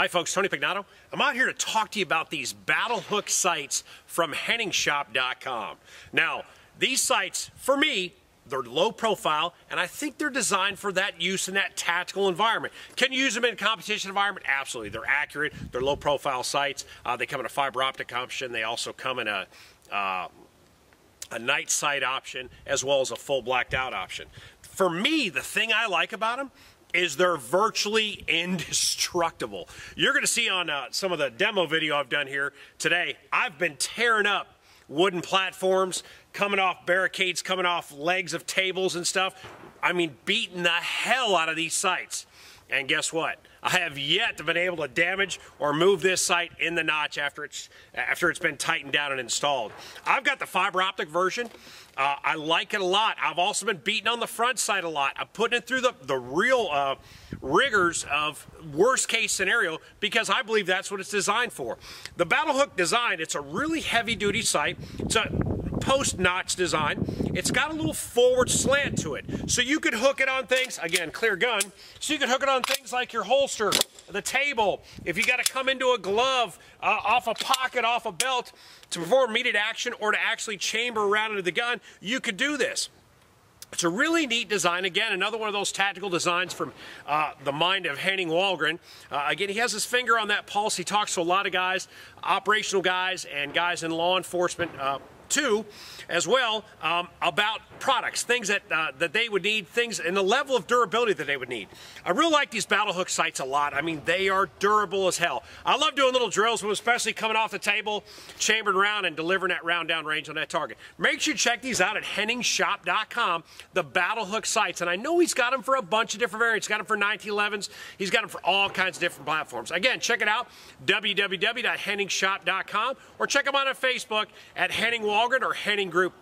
Hi, folks. Tony Pignato. I'm out here to talk to you about these battle hook sights from HenningsShop.com. Now, these sights, for me, they're low profile, and I think they're designed for that use in that tactical environment. Can you use them in a competition environment? Absolutely. They're accurate. They're low profile sights. Uh, they come in a fiber optic option. They also come in a uh, a night sight option as well as a full blacked out option. For me, the thing I like about them is they're virtually indestructible. You're going to see on uh, some of the demo video I've done here today, I've been tearing up wooden platforms, coming off barricades, coming off legs of tables and stuff. I mean, beating the hell out of these sights. And guess what? I have yet to been able to damage or move this sight in the notch after it's after it's been tightened down and installed. I've got the fiber optic version. Uh, I like it a lot. I've also been beating on the front side a lot. I'm putting it through the, the real uh, rigors of worst case scenario because I believe that's what it's designed for. The battle hook design, it's a really heavy duty sight. It's a post notch design. It's got a little forward slant to it. So you could hook it on things, again, clear gun, so you could hook it on things like your holster, the table, if you got to come into a glove, uh, off a pocket, off a belt to perform immediate action or to actually chamber around into the gun, you could do this. It's a really neat design. Again, another one of those tactical designs from uh, the mind of Henning Wallgren. Uh, again, he has his finger on that pulse. He talks to a lot of guys, operational guys, and guys in law enforcement. Uh, too, as well, um, about products, things that uh, that they would need, things and the level of durability that they would need. I really like these battle hook sights a lot. I mean, they are durable as hell. I love doing little drills, especially coming off the table, chambered round and delivering that round down range on that target. Make sure you check these out at henningshop.com, the battle hook sights. And I know he's got them for a bunch of different variants. He's got them for 1911s. He's got them for all kinds of different platforms. Again, check it out, www.henningshop.com or check him out on Facebook at Henning Or Henning Group.